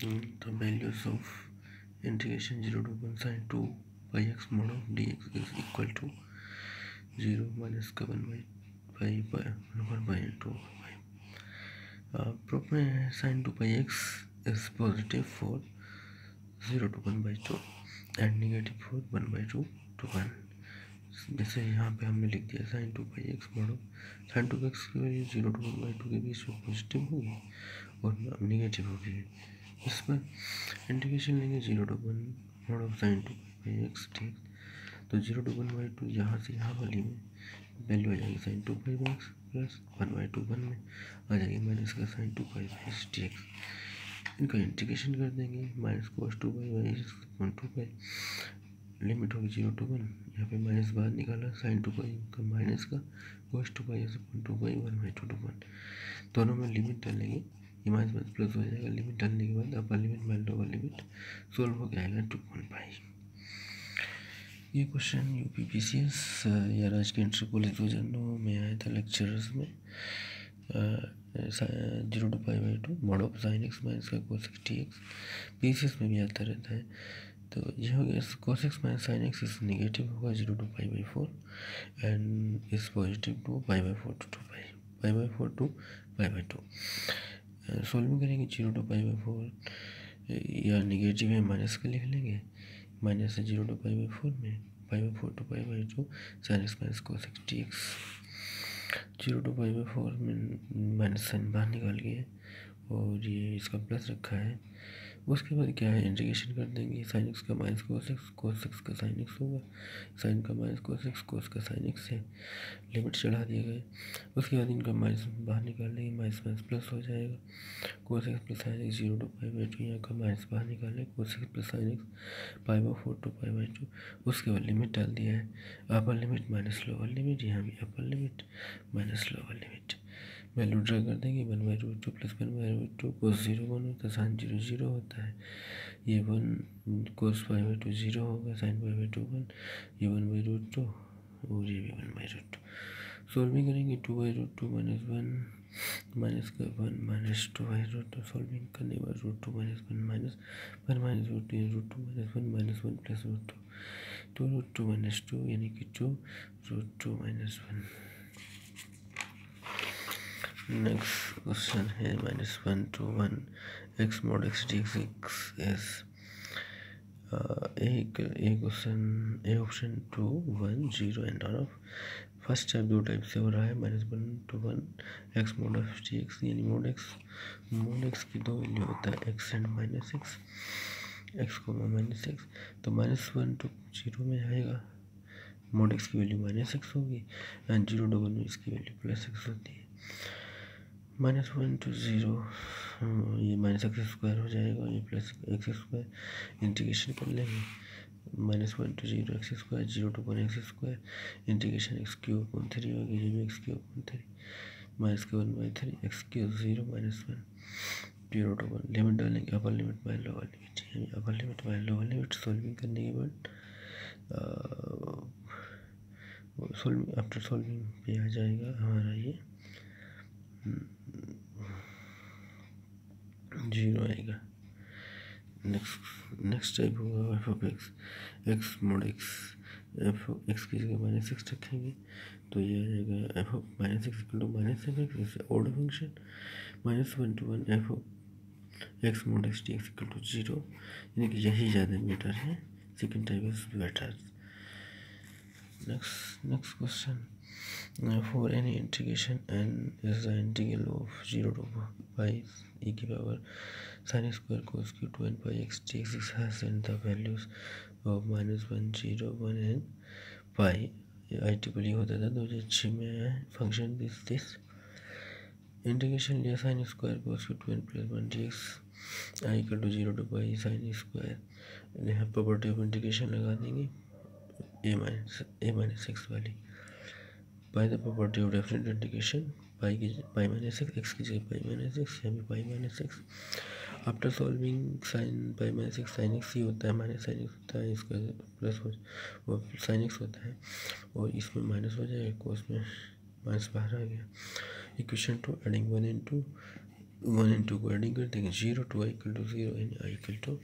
the values of integration 0 to 1 sin 2 pi x mod of dx is equal to 0 minus का 1 by pi by 1 by 2 by uh, proof में sin 2 pi x is positive for 0 to 1 by 2 and negative for 1 by 2 to 1 जैसे यहाँ पे हमने लिख दिया sine two by x modulus sine two x की value zero to one by two के बीच में पॉजिटिव होगी और निगेटिव होगी इस पर इंटीग्रेशन लेंगे zero to one modulus sine two by x ठीक। तो zero to one by two यहाँ से यहाँ वाली में वैल्यू आ जाएगी sine two by x plus one by two one में आ जाएगी माइनस का sine two by x t x इनका इंटीग्रेशन कर देंगे minus cos two by y one two by limit होगी ज़ीरो टू वन यहाँ पे माइनस बाहर निकाला साइन टू पाई का माइनस का cos two pi one two pi one by two two one दोनों में लिमिट डालेंगे। ये माइनस माइनस प्लस हो जाएगा लिमिट डालने के बाद upper limit minus lower limit solve हो जाएगा टू वन पाई ये question U P P C S या राज के इंटर कॉलेज दो हज़ार नौ में आया था लेक्चरर्स में zero to pi by two mod of sine x minus का cos x t x P C S में भी आता रहता है तो ये हो गया, cos x minus sine x इस नेगेटिव होगा zero to pi by four and इस positive to pi by four to two pi pi by four to pi by two solving करेंगे, zero to pi by four, या negative है minus का लिख लेंगे। Minus है zero to pi by four में, pi by four to pi by two sine x minus को x x zero to pi by four में माइनस साइन बाहर निकाल के, और ये इसका प्लस रखा है। उसके बाद क्या है? इंटीग्रेशन कर देंगे। साइन एक्स का minus cos x cos x का साइन एक्स होगा। साइन का माइनस कोस एक्स कोस का साइन एक्स है। लिमिट चढ़ा दिए गए। उसके बाद इनका माइनस बाहर निकाल लेंगे माइनस माइनस प्लस हो जाएगा। Cos x plus sine x zero to pi by two यहाँ का माइनस बाहर निकाल। लें cos x plus sine x pi by four to pi by two उसके बाद लिमिट डाल दिया है। Upper limit minus lower limit यहाँ भी upper limit minus lower limit value draw कर देंगे, one by root two plus one by root two cos zero one होता है साइन ज़ीरो ज़ीरो होता है। ये one cos five by two zero होगा sine five by two one, ये one by root two और ये भी one by root two solving करेंगे two by root two minus one minus का one minus two by root two solving करने के बाद root two minus one minus one minus root two root two minus one minus one plus root two two root two minus two यानी कि two root two minus one next question है minus one to one x mod x d x s एक A question A option two one zero and R of first type दो type से हो रहा है minus one to one x mod of d x यानी mod x mod x की दो value होता है x and minus x x को माइनस एक्स तो माइनस वन टू ज़ीरो में आएगा। मोड एक्स की वैल्यू माइनस एक्स होगी एंड ज़ीरो वन में इसकी वैल्यू प्लस एक्स होती है। माइनस वन टू ज़ीरो ये माइनस एक्स स्क्वायर हो जाएगा, ये प्लस एक्स स्क्वायर, इंटीग्रेशन कर लेंगे। Minus one two zero x square, zero two one x square, integration x cube upon three होगी, ये भी x cube upon three. Minus के one by three, x cube zero minus one, zero two one, limit डालेंगे upper limit by lower limit upper limit by lower limit solving करने के बाद solving after solving पे आ जाएगा हमारा ये ज़ीरो आएगा। नेक्स्ट नेक्स्ट टाइप होगा f of x x mod x f x की जगह माइनस एक्स रखेंगे तो ये आ जाएगा f of minus x equal to minus f x जैसे order function minus one two one f of x mod x d x equal to zero यानी कि यही ज़्यादा बेटर है second type is better next next question for any integration and is the integral of 0 to pi e की power sin square cos q 2 and pi x dx has and the values of minus one zero one and pi i triple होता था। दो हज़ार छः में function this this integration लिया sine square cos q two n plus one d x i equal to zero two pi sine square यहाँ property of integration लगा देंगे a minus a minus x वाली। By the property of definite integration pi की pi minus x x की जगह pi minus x यहाँ भी pi minus x after solving sine pi minus x sine x ही होता है माइनस साइन एक्स होता है, इसका प्लस हो, वो साइन एक्स होता है, और इसमें माइनस हो जाएगा कोस में माइनस बाहर आ गया। Equation two adding one in two one into को एडिंग कर देंगे zero two i equal to zero यानी आई इक्वल टू